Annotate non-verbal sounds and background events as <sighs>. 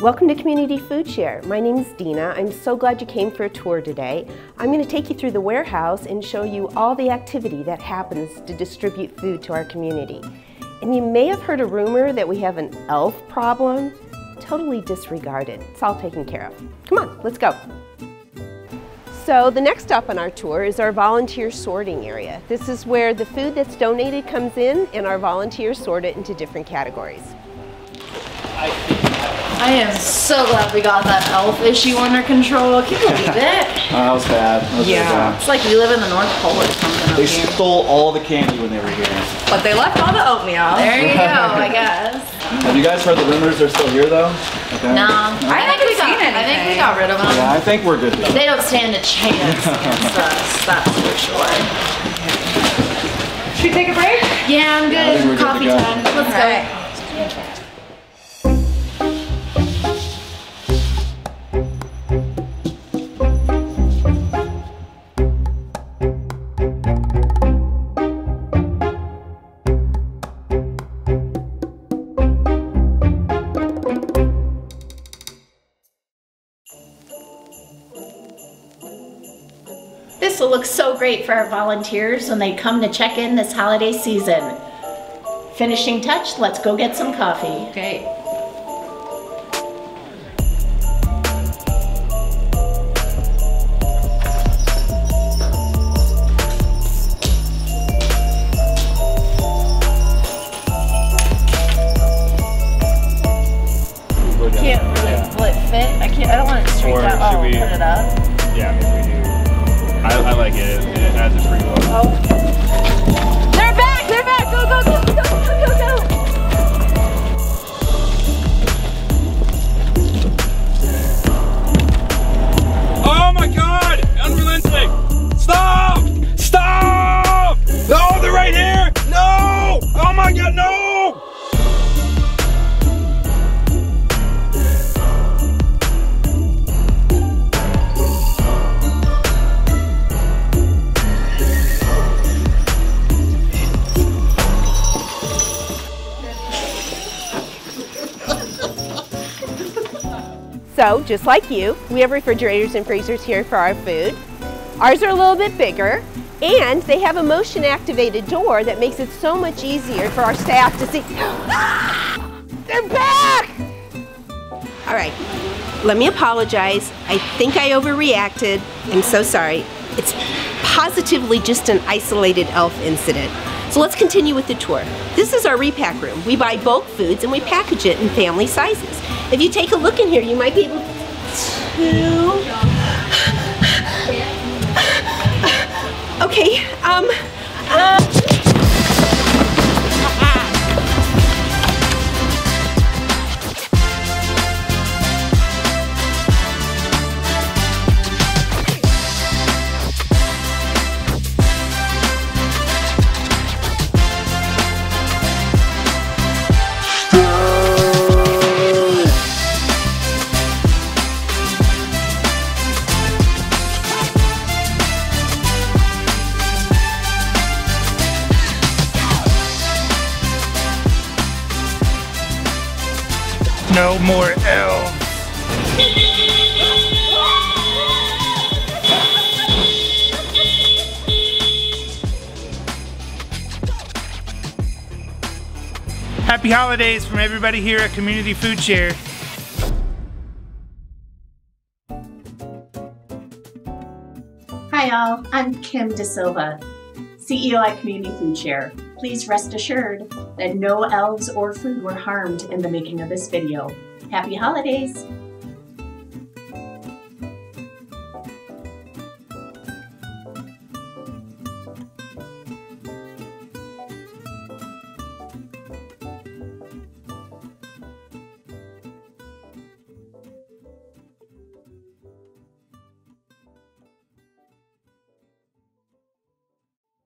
Welcome to Community Food Share. My name is Dina. I'm so glad you came for a tour today. I'm going to take you through the warehouse and show you all the activity that happens to distribute food to our community. And you may have heard a rumor that we have an elf problem. Totally disregarded. It's all taken care of. Come on, let's go. So the next stop on our tour is our volunteer sorting area. This is where the food that's donated comes in and our volunteers sort it into different categories. I am so glad we got that elf issue under control. Can you believe <laughs> it? Oh, that was bad. That was really bad. It's like we live in the North Pole or something. They here. stole all the candy when they were here. But they left all the oatmeal. There you go, I <laughs> guess. Have you guys heard the rumors they're still here though? Okay. No, I think we got. seen I think we got rid of them. Yeah, I think we're good to go. They don't stand a chance against <laughs> us. That's for sure. Should we take a break? Yeah, I'm I think we're good. good to Coffee go. time. Let's go. Alright. Will look so great for our volunteers when they come to check in this holiday season. Finishing touch, let's go get some coffee. Okay. We're. Can't really, Yeah. will it fit? I can't, I don't want it straight Or out. should Oh, we- put it up. Yeah, maybe we do. I, I like it. It adds a pretty look. Oh. They're back! They're back! Go, go, go, So, just like you, we have refrigerators and freezers here for our food. Ours are a little bit bigger, and they have a motion activated door that makes it so much easier for our staff to see. <gasps> Ah! They're back! All right, let me apologize. I think I overreacted. I'm so sorry. It's positively just an isolated elf incident. So let's continue with the tour. This is our repack room. We buy bulk foods and we package it in family sizes. If you take a look in here, you might be able to. <sighs> Okay, um. No more elves. Happy holidays from everybody here at Community Food Share. Hi, y'all. I'm Kim De Silva, CEO at Community Food Share. Please rest assured that no elves or food were harmed in the making of this video. Happy holidays!